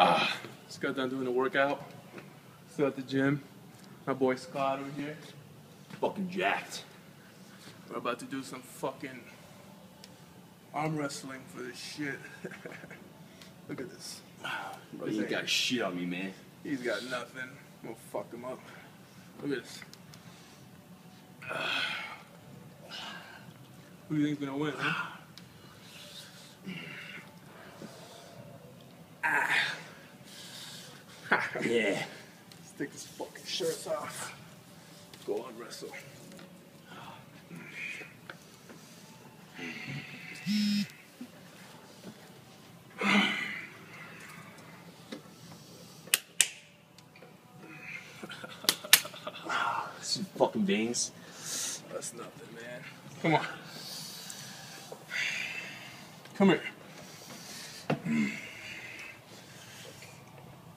Ah. Just got done doing a workout. Still at the gym. My boy Scott over here. Fucking jacked. We're about to do some fucking arm wrestling for this shit. Look at this. Bro, you got shit on me, man. He's got nothing. I'm gonna fuck him up. Look at this. Who do you think's gonna win, huh? Yeah. Let's take this fucking shirts off. Go on wrestle. Some fucking veins. That's nothing, man. Come on. Come here.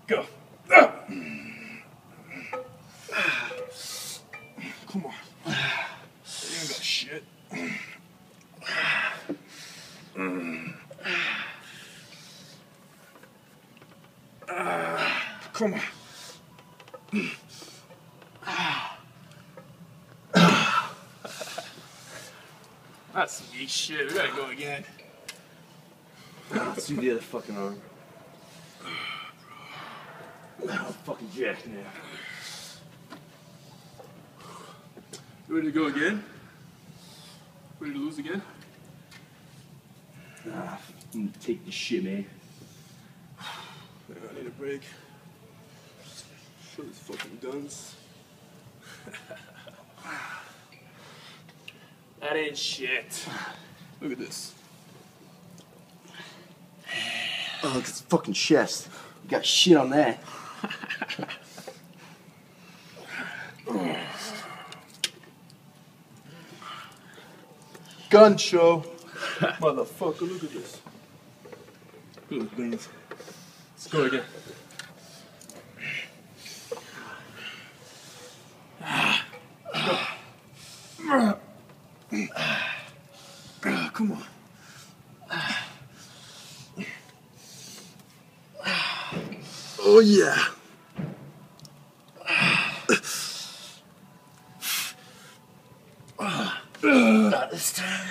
Go. Come on. You ain't got shit. Come on. That's some weak shit. We gotta go again. Let's do the other fucking arm. I'm fucking jacked now. You ready to go again? Ready to lose again? Ah, I'm gonna take this shit, man. I need a break. Show this fucking guns. that ain't shit. Look at this. Oh, look at his fucking chest. You got shit on that. Gun show. Motherfucker, look at this. Look at veins. Let's go again. Come on. Oh yeah. Not this time.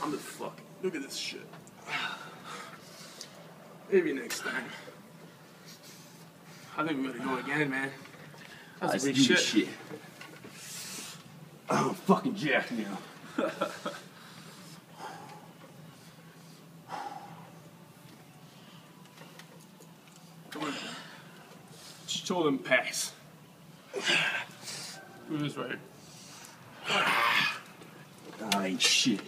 I'm the fucking. Look at this shit. Maybe next time. I think we gotta go again, man. That's Let's some do weak this shit. shit. Oh, I'm fucking jacked now. Come on. Just told him pass. Do this right. Ah, I ain't shit.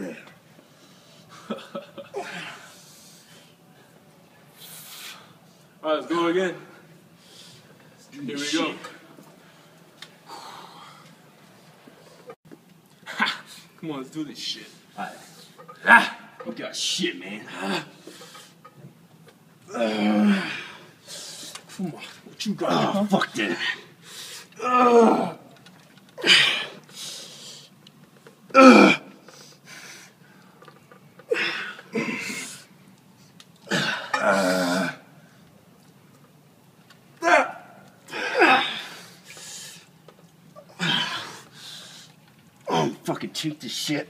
All right, let's go again. Here we go. shit. Come on, let's do this shit. Alright. Ah, you got shit, man. Come on, what you got? Oh, fuck that. Oh, fucking take this shit.